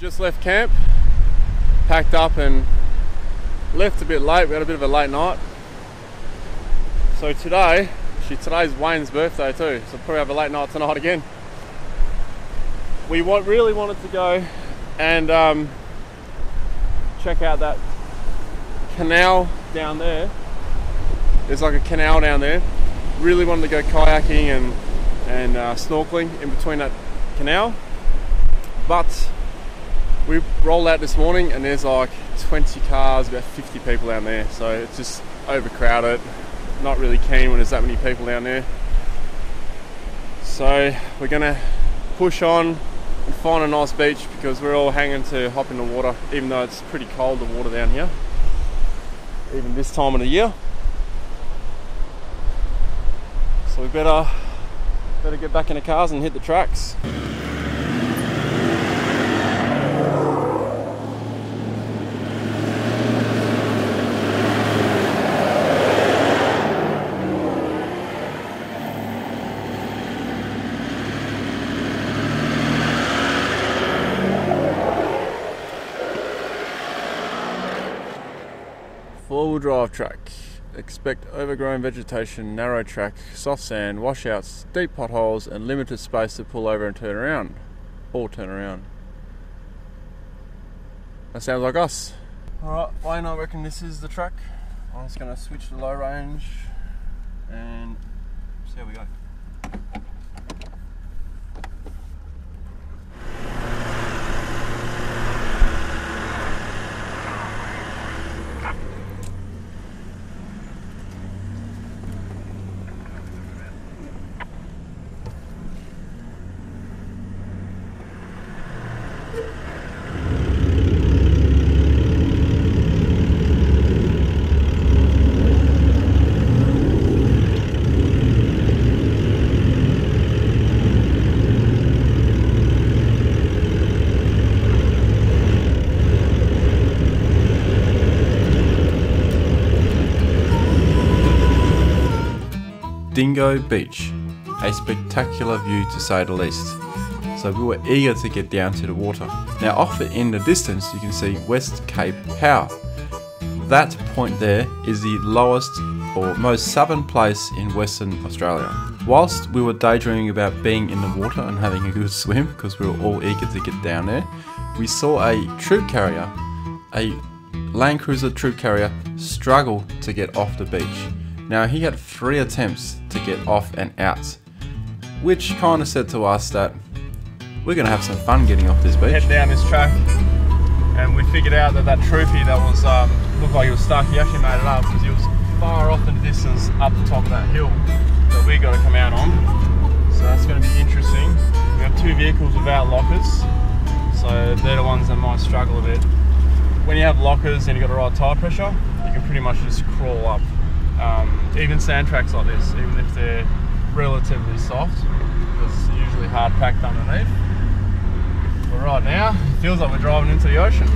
just left camp, packed up and left a bit late. We had a bit of a late night. So today, actually today's Wayne's birthday too, so probably have a late night tonight again. We want, really wanted to go and um, check out that canal down there. There's like a canal down there. Really wanted to go kayaking and and uh, snorkeling in between that canal, but rolled out this morning and there's like 20 cars, about 50 people down there, so it's just overcrowded. Not really keen when there's that many people down there. So we're gonna push on and find a nice beach because we're all hanging to hop in the water, even though it's pretty cold the water down here, even this time of the year. So we better better get back in the cars and hit the tracks. Drive track. Expect overgrown vegetation, narrow track, soft sand, washouts, deep potholes, and limited space to pull over and turn around. Or turn around. That sounds like us. Alright, Wayne, I reckon this is the track. I'm just going to switch to low range and see how we go. Dingo Beach, a spectacular view to say the least. So we were eager to get down to the water. Now off in the distance you can see West Cape Howe. That point there is the lowest or most southern place in Western Australia. Whilst we were daydreaming about being in the water and having a good swim because we were all eager to get down there, we saw a troop carrier, a Land Cruiser troop carrier, struggle to get off the beach. Now he had three attempts to get off and out, which kind of said to us that we're going to have some fun getting off this beach. head down this track and we figured out that that troopy that was um, looked like he was stuck he actually made it up because he was far off in the distance up the top of that hill that we got to come out on. So that's going to be interesting. We have two vehicles without lockers so they're the ones that might struggle a bit. When you have lockers and you've got the right tire pressure you can pretty much just crawl up um, even sand tracks like this even if they're relatively soft it's usually hard packed underneath but right now, it feels like we're driving into the ocean.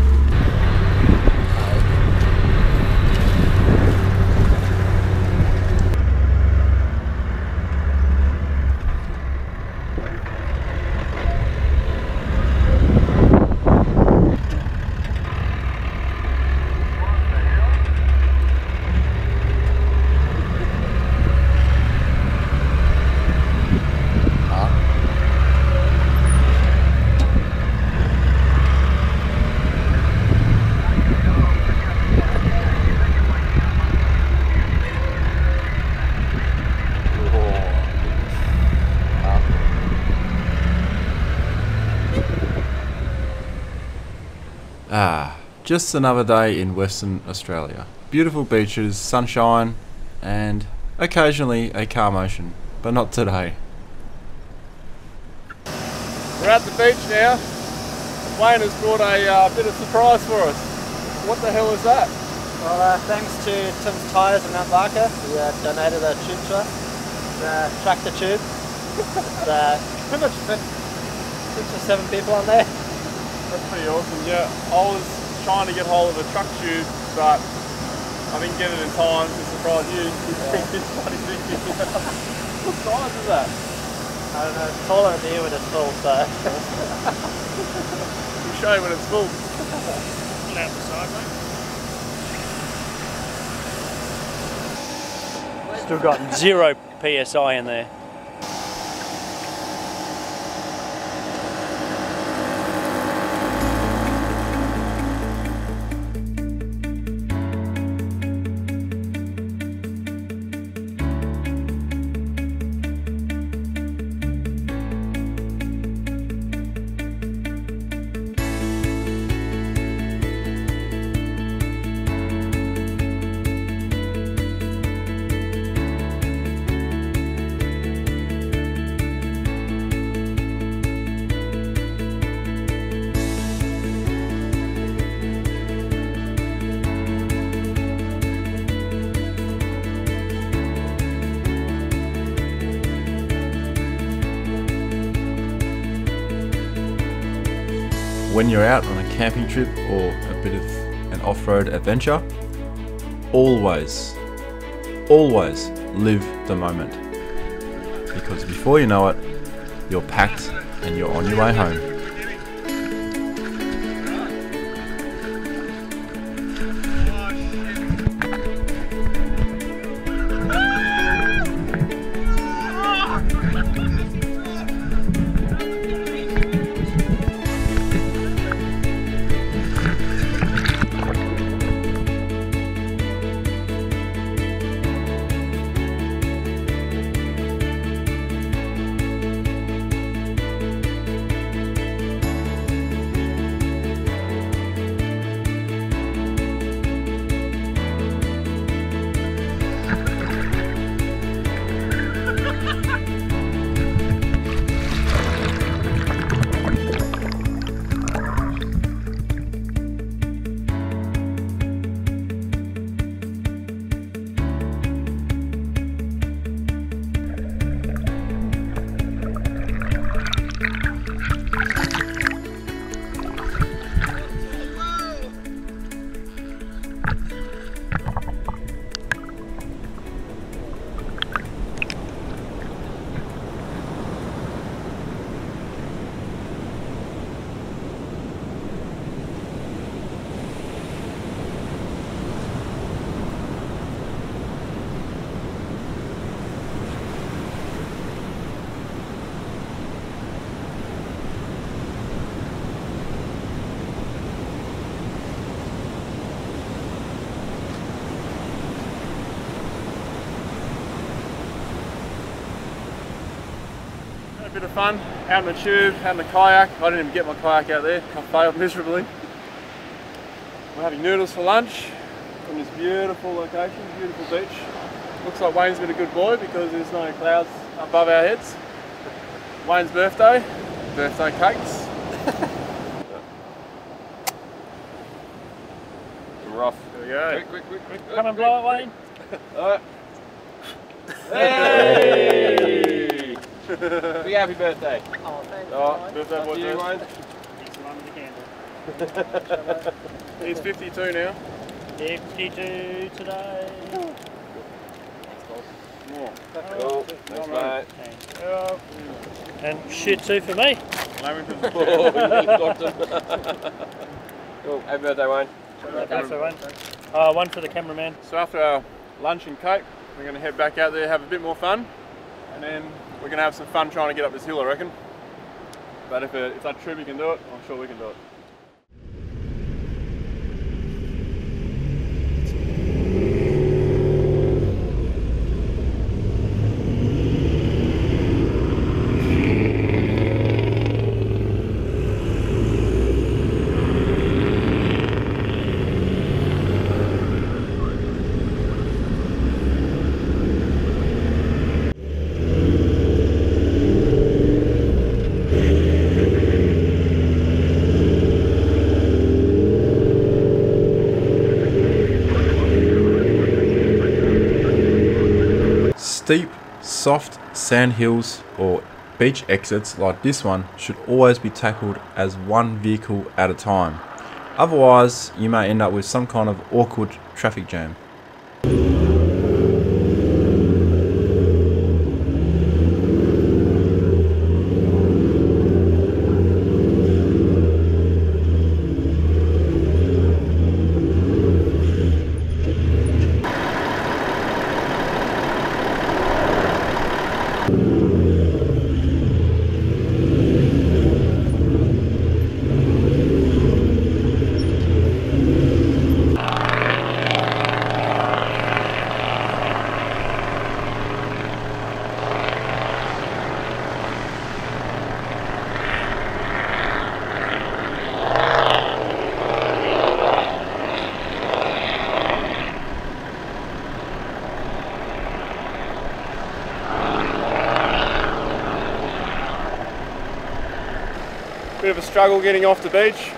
Just another day in Western Australia. Beautiful beaches, sunshine, and occasionally a car motion, but not today. We're at the beach now. Wayne has brought a uh, bit of surprise for us. What the hell is that? Well, uh, thanks to Tim's Tyres in Mount Barker, who uh, donated a tube to us. It's a tractor tube. it's uh, pretty much fit six or seven people on there. That's pretty awesome. Yeah, I was trying to get hold of a truck tube, but I didn't get it in time to surprise you. It's bloody big. what size is that? I don't know, it's taller than you when it's full, so. You show you when it's full. Pull out the side, mate. Still got zero PSI in there. When you're out on a camping trip or a bit of an off road adventure, always, always live the moment. Because before you know it, you're packed and you're on your way home. Bit of fun out in the tube, out in the kayak. I didn't even get my kayak out there. I failed miserably. We're having noodles for lunch from this beautiful location, beautiful beach. Looks like Wayne's been a good boy because there's no clouds above our heads. Wayne's birthday, birthday cakes. Rough. There we go. Quick, quick, quick, quick. Come and blow it, Wayne. Alright. Hey! Big happy birthday. Oh, thanks. Oh, Birthday boy to you, first. Wayne. Next one with the candle. He's 52 now. 52 today. More. Cool. Thanks, mate. Thanks. Oh. And shit too for me. Lamington's Oh, you got them. Cool. Happy birthday, Wayne. Okay, for one. Uh, one for the cameraman. So after our lunch in Cape, we're going to head back out there, have a bit more fun, and then we're going to have some fun trying to get up this hill, I reckon. But if, it, if that troopy can do it, I'm sure we can do it. Soft sand hills or beach exits like this one should always be tackled as one vehicle at a time. Otherwise, you may end up with some kind of awkward traffic jam. Struggle getting off the beach.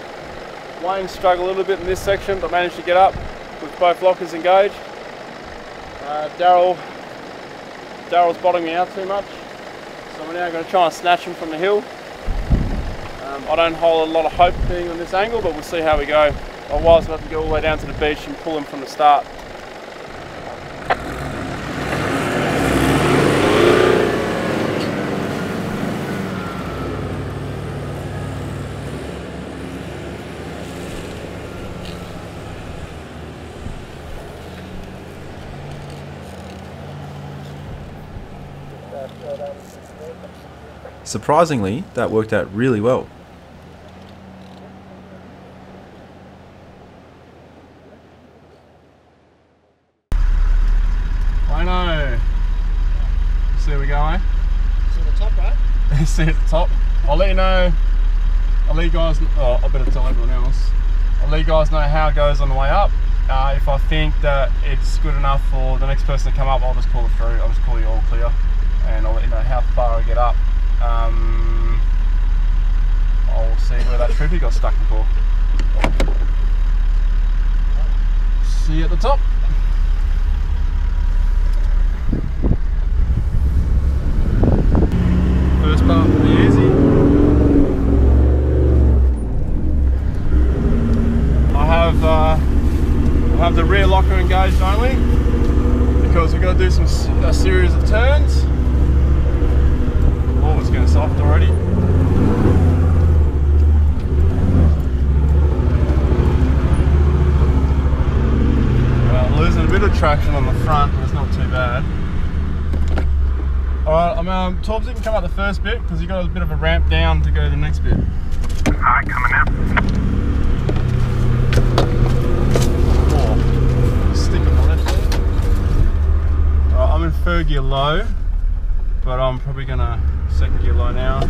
Wayne struggled a little bit in this section, but managed to get up with both lockers engaged. Uh, Daryl, Daryl's bottoming me out too much, so we're now going to try and snatch him from the hill. Um, I don't hold a lot of hope being on this angle, but we'll see how we go. Otherwise, we'll have to go all the way down to the beach and pull him from the start. Surprisingly, that worked out really well. I know. See where we go, eh? So the top, right? See at the top. I'll let you know. I'll let you guys. Oh, I better tell everyone else. I'll let you guys know how it goes on the way up. Uh, if I think that it's good enough for the next person to come up, I'll just call it through. I'll just call you all clear, and I'll let you know how far I get up. Um, I'll see where that trippy got stuck before. See you at the top. First part will be easy. I have uh, I have the rear locker engaged only because we've got to do some a series of turns. Soft already. Well, losing a bit of traction on the front, but it's not too bad. Alright, I'm um, Torbs, you can come up the first bit because you got a bit of a ramp down to go to the next bit. Alright, coming up. Oh, stick on the left there. Alright, I'm in third gear low, but I'm probably gonna second gear low now.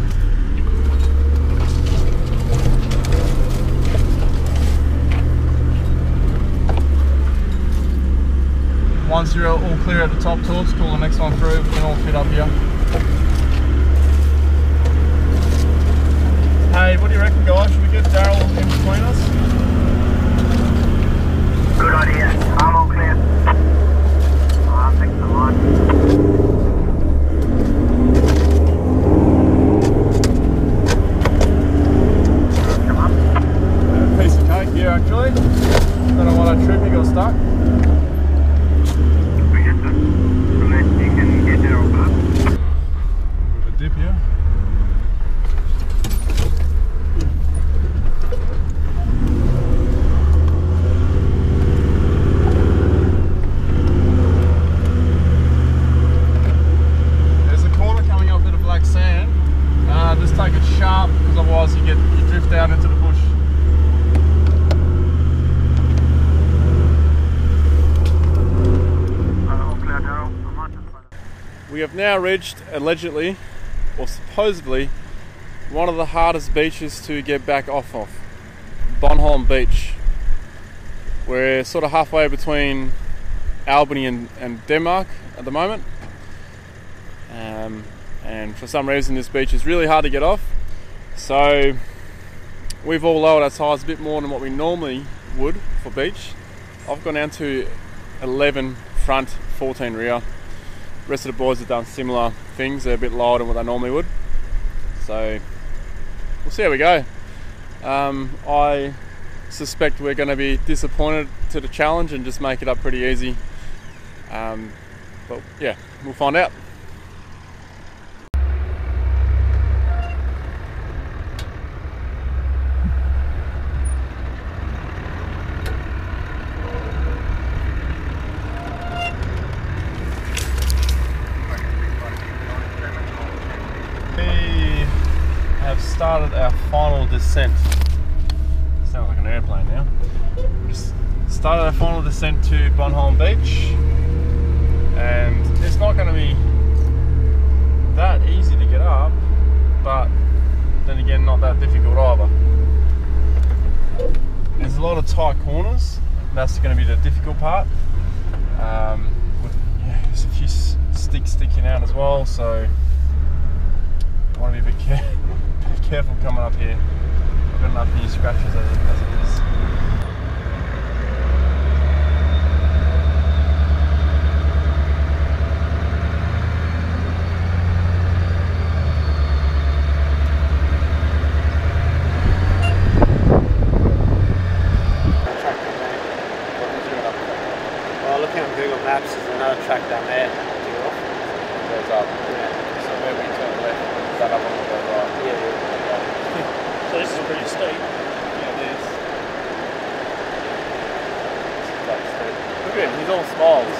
Once you're all clear at the top, Torbs, call the next one through. We can all fit up here. Hey, what do you reckon, guys? Should we get Daryl in between us? Good idea. I'm all clear. Alright, thanks a lot. Come up. A piece of cake here actually. Don't know why trip, trippy got stuck. We hit the so that you can get there all up. With a dip here. There's a corner coming up, bit of black sand. Uh, just take it sharp because otherwise you get you drift out into the bush. Uh, all clear, Daryl. I might just find Allegedly, or supposedly, one of the hardest beaches to get back off of Bornholm Beach. We're sort of halfway between Albany and, and Denmark at the moment. Um, and for some reason, this beach is really hard to get off. So, we've all lowered our tires a bit more than what we normally would for beach. I've gone down to 11 front, 14 rear rest of the boys have done similar things. They're a bit lower than what they normally would. So we'll see how we go. Um, I suspect we're going to be disappointed to the challenge and just make it up pretty easy. Um, but yeah, we'll find out. We have started our final descent. Sounds like an airplane now. We just started our final descent to Bornholm Beach, and it's not going to be that easy to get up, but then again, not that difficult either. There's a lot of tight corners. That's going to be the difficult part. Um, with, yeah, there's a few sticks sticking out as well, so I want to be a bit, care- careful coming up here. I've got enough knee scratches as it, is. Well, looking on Google Maps, there's another track down there. to go off. Goes up. So where we turn left, that up on the go right. Yeah, yeah. So this is pretty steep. Yeah, it is. Look at him, he's all smiles.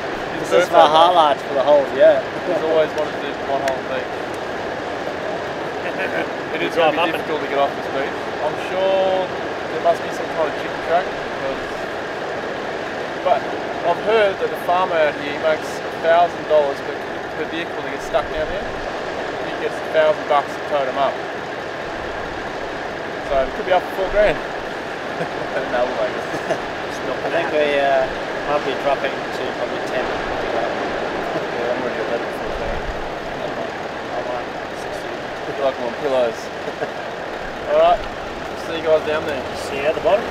He's This is my birthday. highlight for the whole year. He's always wanted to do one whole thing. It is Drive going to be difficult to get off the beach. I'm sure there must be some kind of chicken track. But I've heard that the farmer out here makes thousand dollars per per vehicle to get stuck down there. He gets a thousand bucks to tow them up. So it could be up for four grand. no way. I think we uh, might be dropping to probably 10. Yeah, I'm already 11, 14. I'm on 16. Look like I'm on pillows. Alright, see you guys down there. See you at the bottom.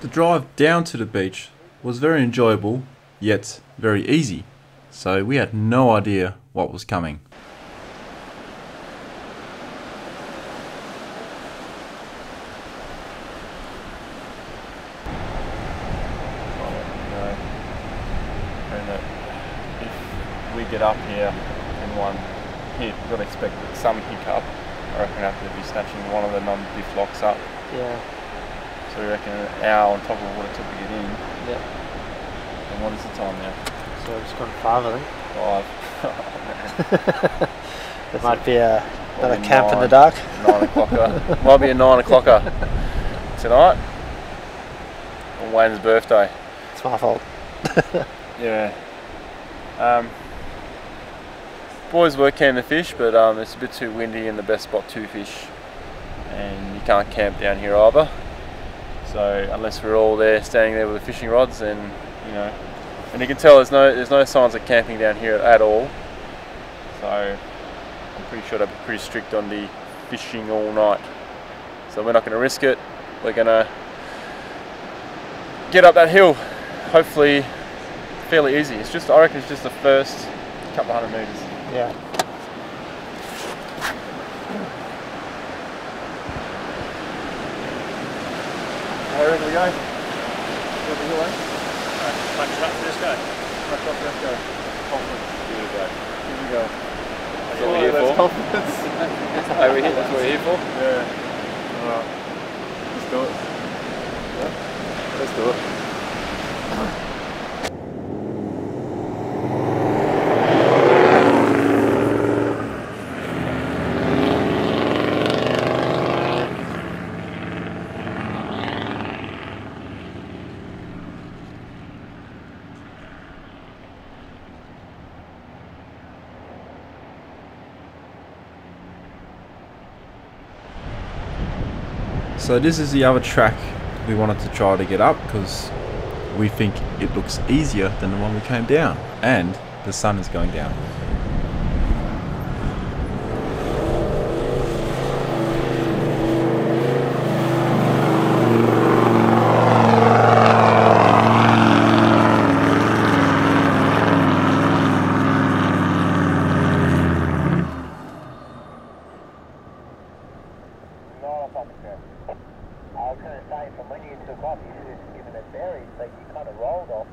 The drive down to the beach was very enjoyable, yet very easy, so we had no idea what was coming. know, and that if we get up here in one hit, we've got to expect some hiccup. I reckon have to be snatching one of the non-diff locks up. Yeah. So we reckon an hour on top of what it took to get in. Yeah. And what is the time now? So just gone five, I think. Five. Oh, man. There might be a, another Probably camp in the nine. dark. Nine o'clocker. Might be a nine o'clocker tonight. On Wayne's birthday. It's my fault. Yeah. Um, boys were keen to fish, but um, it's a bit too windy and the best spot to fish. And you can't camp down here either. So unless we're all there standing there with the fishing rods, then you know. And you can tell there's no there's no signs of camping down here at all. So I'm pretty sure they're pretty strict on the fishing all night. So we're not going to risk it. We're going to get up that hill. Hopefully fairly easy. It's just I reckon it's just the first couple hundred meters. Yeah. How ready we go? Go the hill, eh? Punch it for this guy. Rush off, let's go. Confidence. Here we go. Here we go. That's what what we're we're here here for. for. Confidence. Hey, we that's what we're here for. Yeah. Alright. Let's do it. Let's do it. So this is the other track we wanted to try to get up because we think it looks easier than the one we came down and the sun is going down. I was going to say, from when you took off, you should have given it berries, but you kind of rolled off.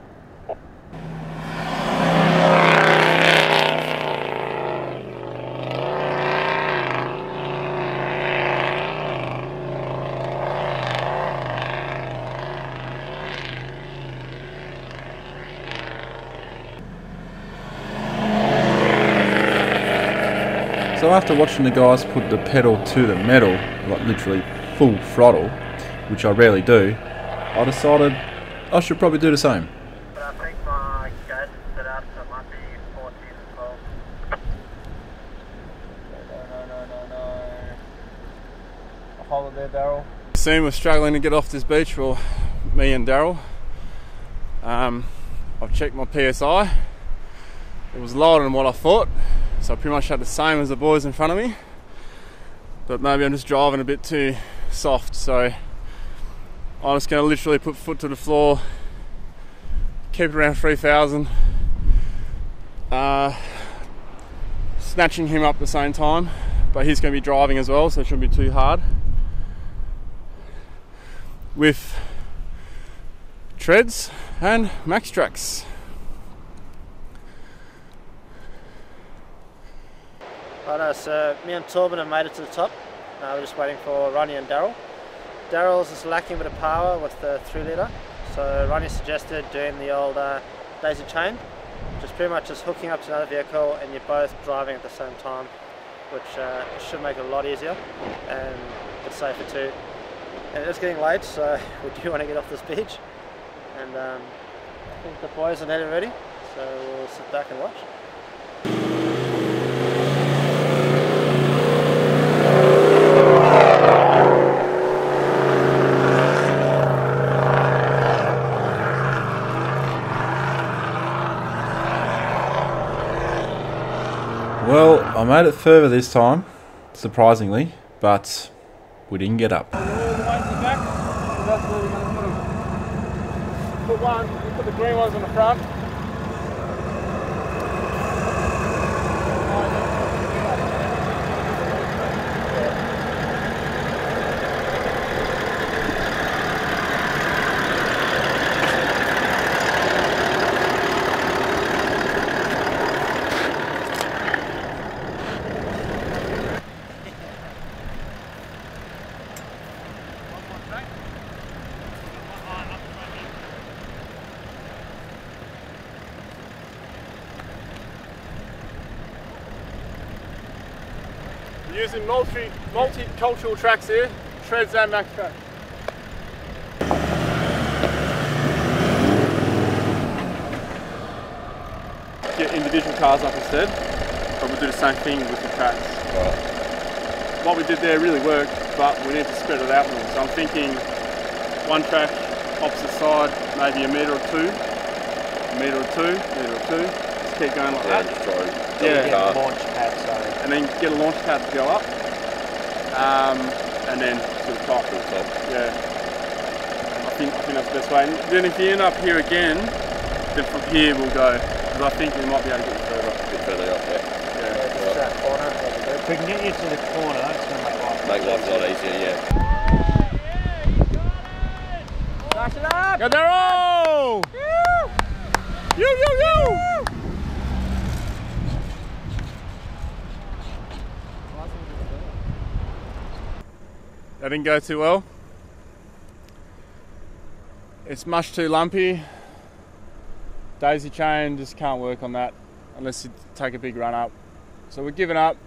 So after watching the guys put the pedal to the metal, like literally full throttle, which I rarely do, I decided I should probably do the same. But I think my gate is set up, so it might be 14 as well. No, no, no, no. Hold it there, Daryl. Soon we're struggling to get off this beach, well, me and Daryl. Um, I've checked my PSI. it was lower than what I thought, so I pretty much had the same as the boys in front of me. But maybe I'm just driving a bit too soft, so I'm just going to literally put foot to the floor, keep it around 3,000, uh, snatching him up at the same time, but he's going to be driving as well, so it shouldn't be too hard. With treads and Maxtrax. Righto, so me and Torben have made it to the top. Uh, we're just waiting for Ronny and Daryl. Daryl's is lacking a bit of power with the 3 litre, so Ronny suggested doing the old uh, daisy chain, which is pretty much just hooking up to another vehicle and you're both driving at the same time, which uh, should make it a lot easier and it's safer too. And it is getting late, so we do want to get off this beach. And um, I think the boys are nearly ready, so we'll sit back and watch. Well, I made it further this time, surprisingly, but we didn't get up. Put one, put the green ones on the front. Using multi multicultural tracks here, treads and Maxtrax. Get individual cars up instead, but we'll do the same thing with the tracks. What we did there really worked, but we need to spread it out more. So I'm thinking one track opposite side, maybe a metre or two, a metre or two, a metre or two. Just keep going like Yeah, that. just try and Yeah. Launch pad, sorry. and then get a launch pad to go up, um, and then to the top. to the top. Yeah, I think I think that's the best way. And then if you end up here again, then from here we'll go because I think we might be able to get you further. Bit further up there. Yeah. Just that corner. that'd be good. If we can get you to the corner, that's going to make life Make life a lot easier, yeah. Go Daryl! You, you, you! That didn't go too well. It's much too lumpy. Daisy chain just can't work on that unless you take a big run up. So we're giving up.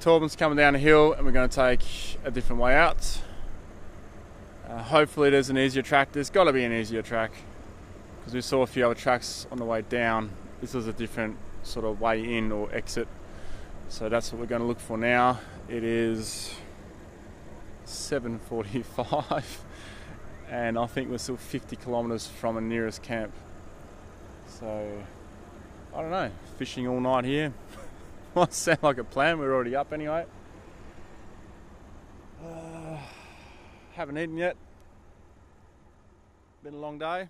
Torben's coming down a hill and we're going to take a different way out. Uh, hopefully there's an easier track. There's got to be an easier track because we saw a few other tracks on the way down. This was a different sort of way in or exit. So that's what we're going to look for now. It is 7:45 and I think we're still 50 kilometers from a nearest camp. So I don't know, fishing all night here. Might sound like a plan. We're already up anyway. Uh, haven't eaten yet. Been a long day.